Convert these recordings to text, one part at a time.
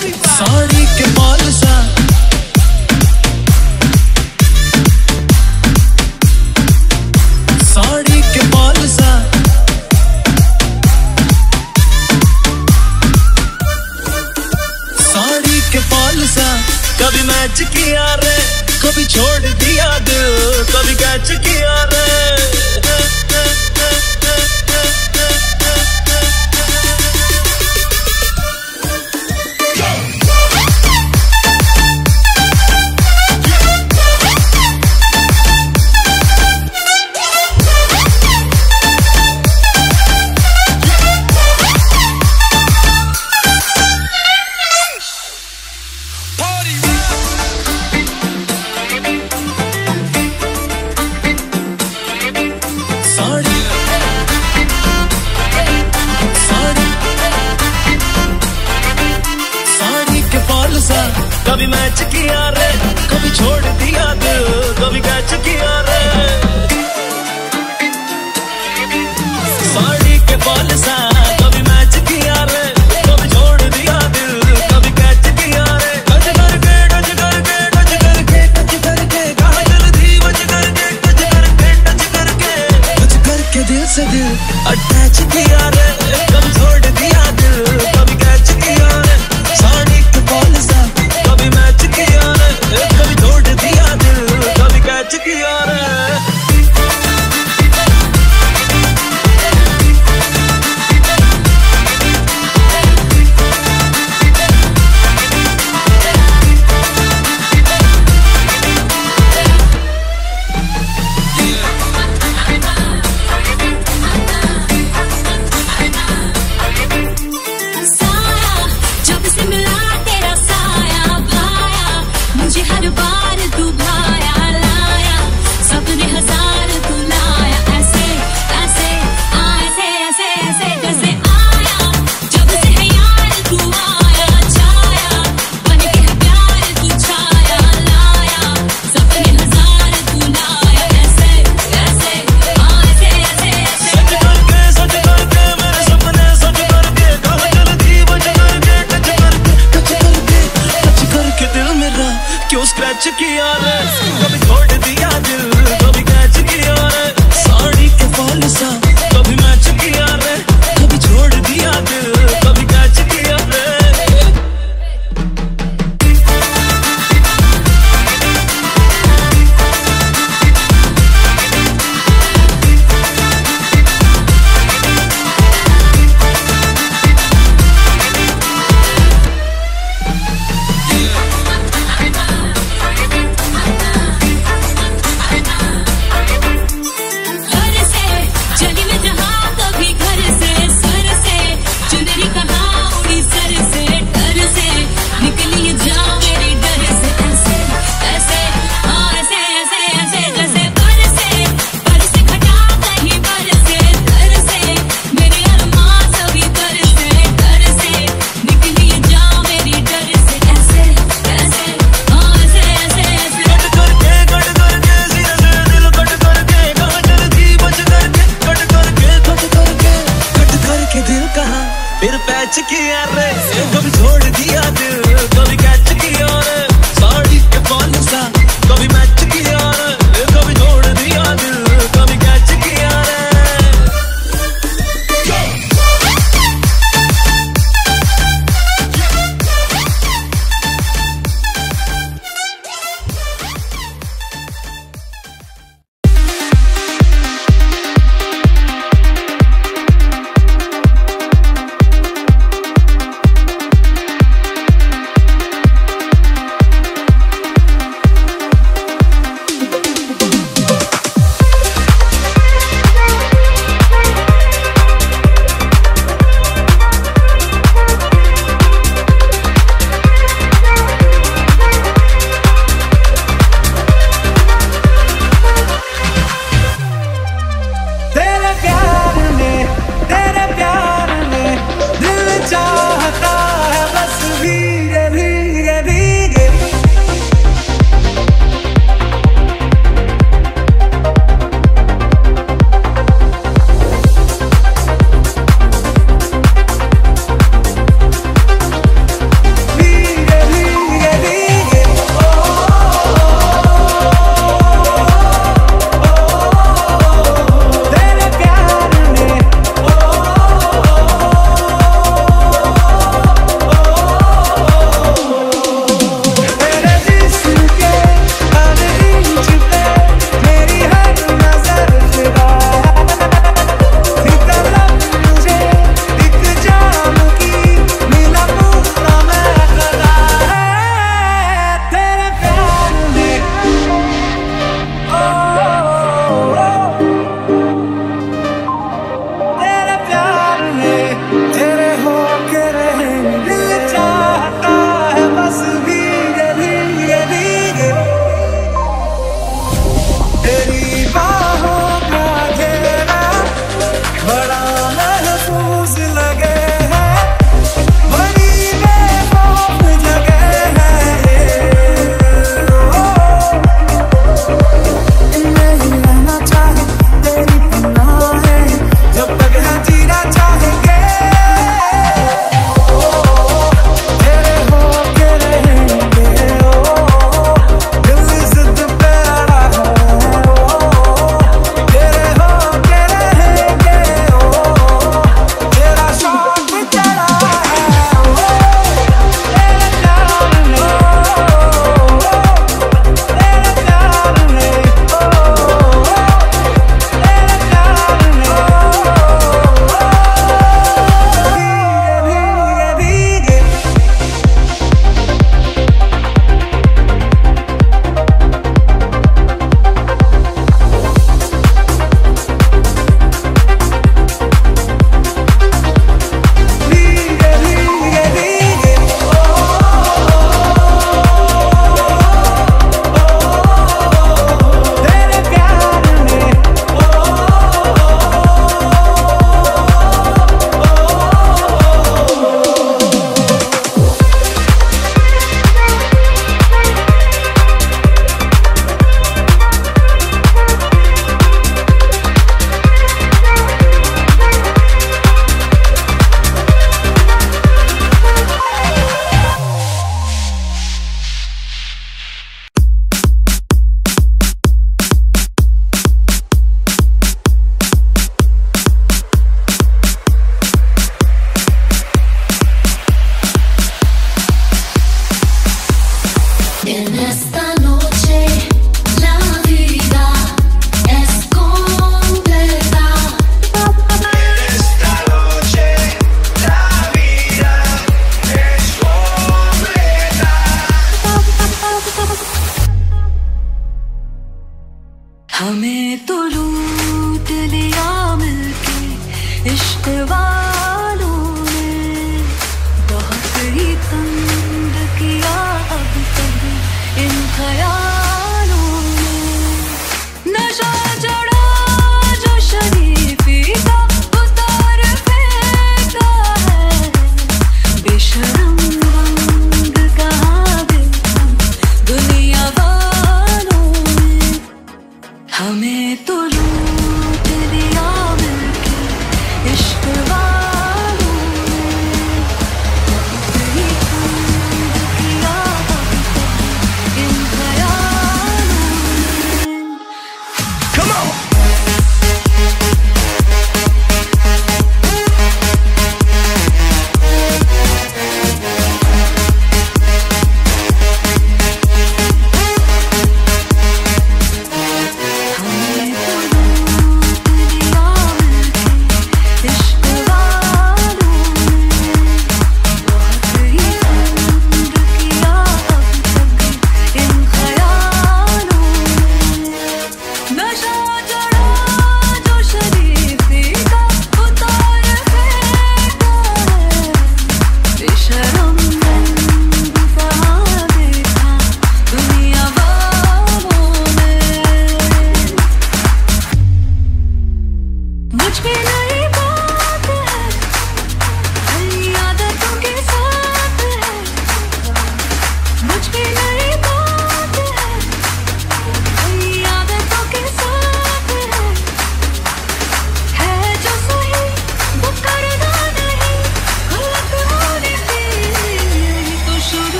साड़ी के बाल सा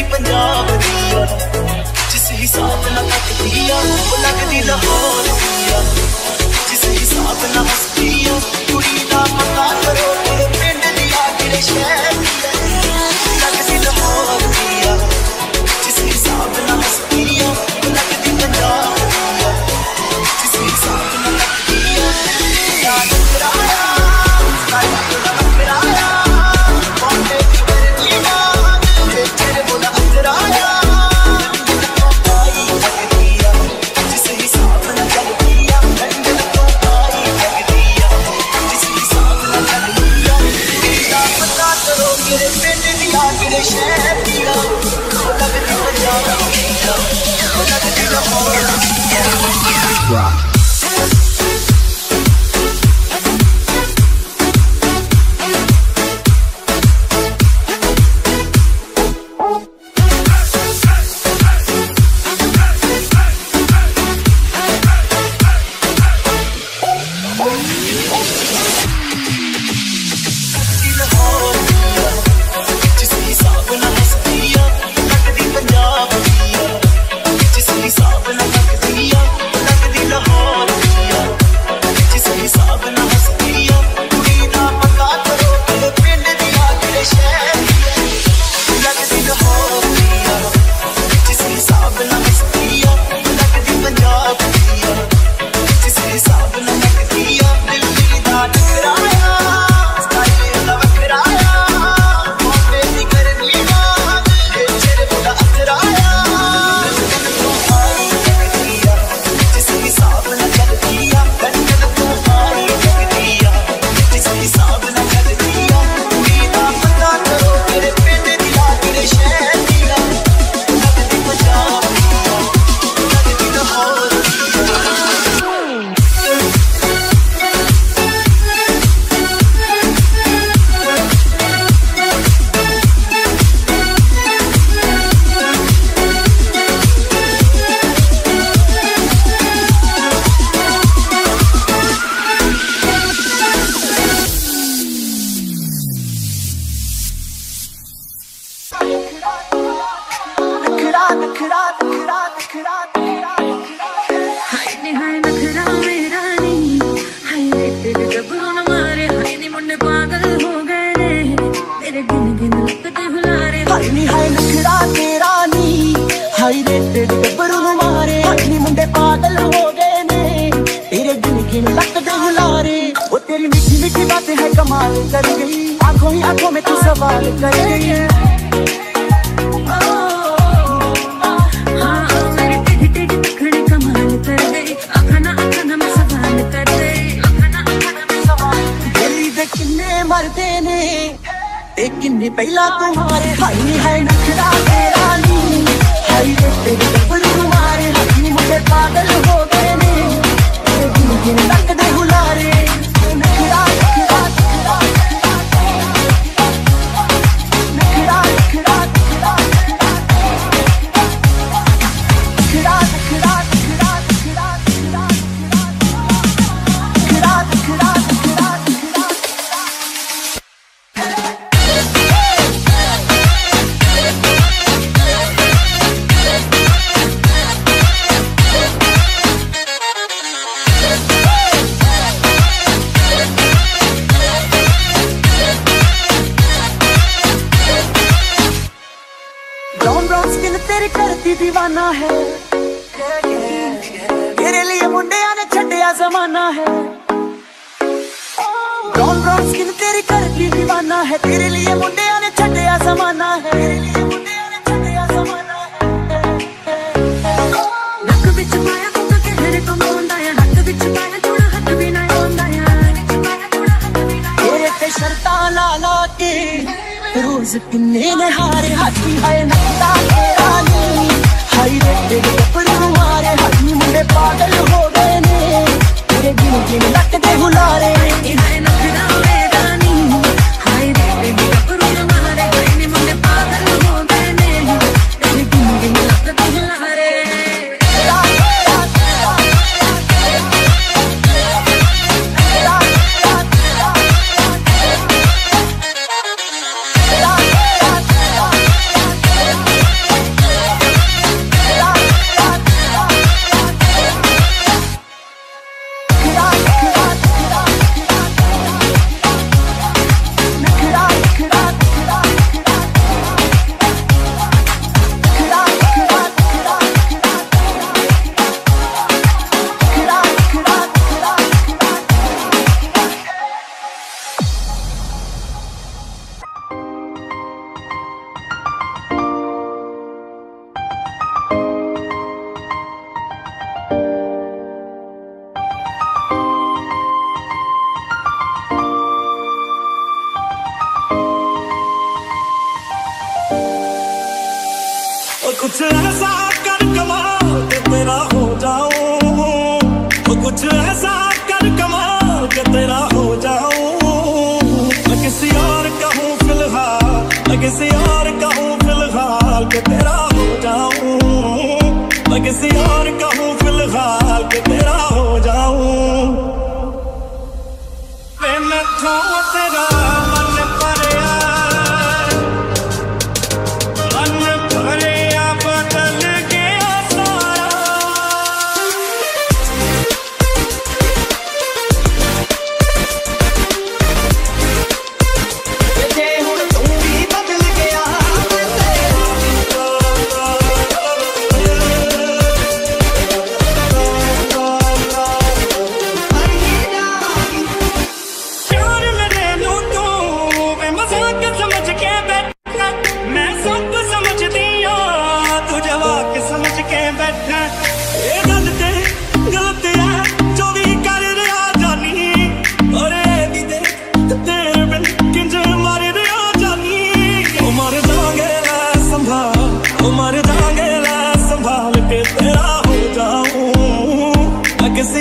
ਲੱਗਦੀ ਪੰਜਾਬ ਦੀ ਆ ਜਿਸ ਹਿਸਾਬ ਨਾਲ ਲੱਗਦੀ ਆ ਉਹ ਲੱਗਦੀ ਲਾਹੌਰ ਦੀ ਆ ਜਿਸ ਹਿਸਾਬ ਨਾਲ ਹੱਸਦੀ ਆ ਕੁੜੀ ਦਾ ਪਤਾ ਕਰੋ ਤੇਰੇ ਪਿੰਡ ਦੀ ਆ ਕਿਹੜੇ ਸ਼ਹਿਰ ਦੀ ਆ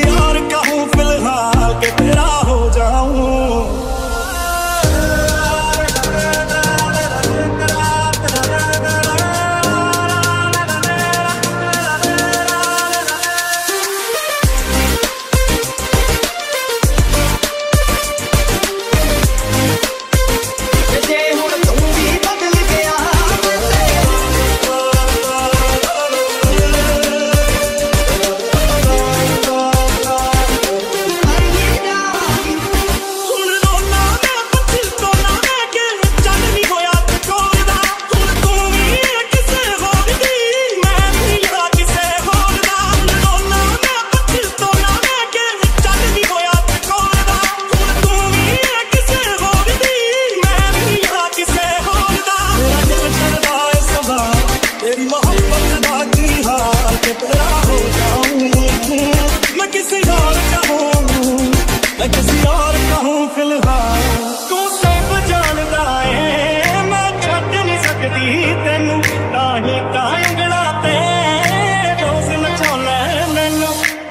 यार कहूँ फ़िलहाल के तेरा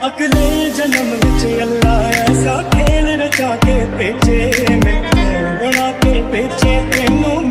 ਅਗਲੇ ਜਨਮ ਵਿੱਚ ਅੱਲਾ ਐਸਾ ਖੇਲ ਰਚਾ ਕੇ ਭੇਜੇ ਮੈਨੂੰ। ਬਣਾ ਕੇ ਭੇਜੇ ਤੈਨੂੰ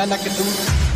And I can do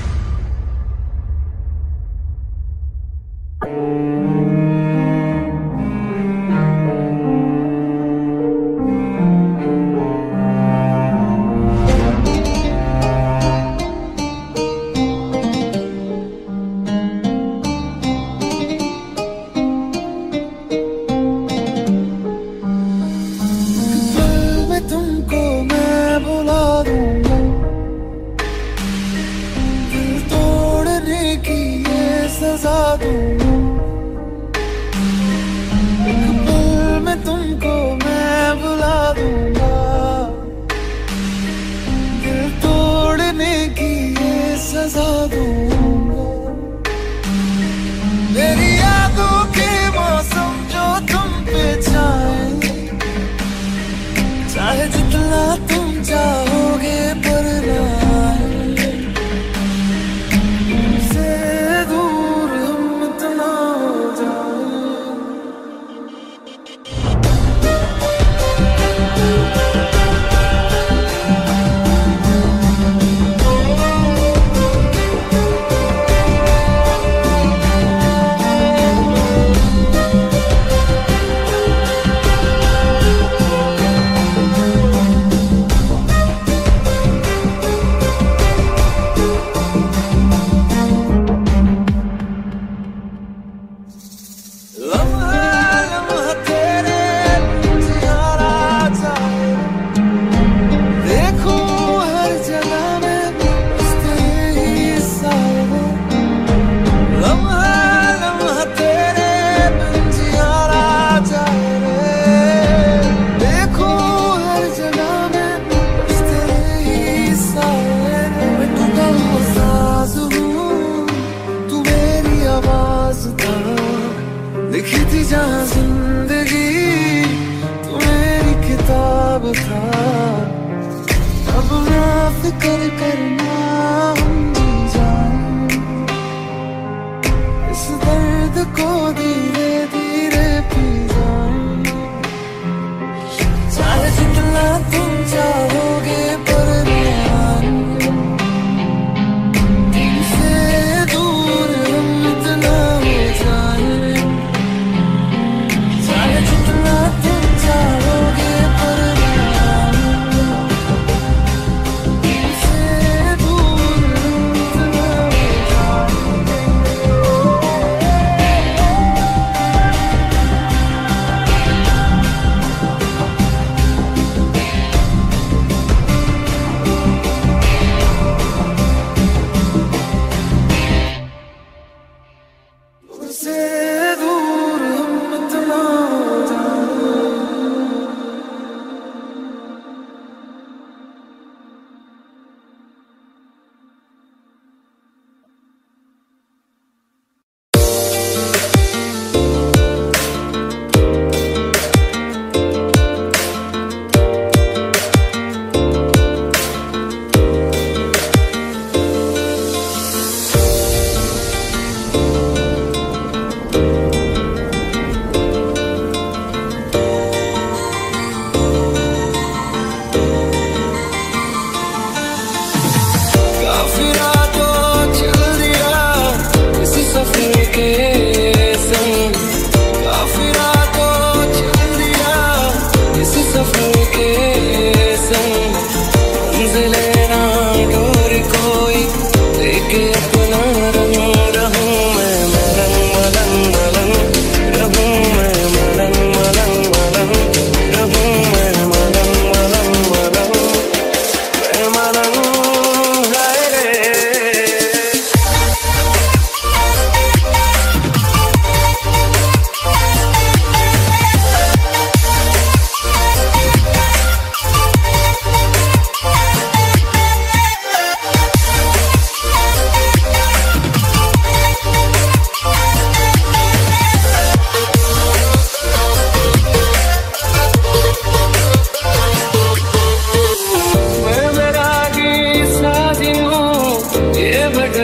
को दे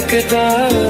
takda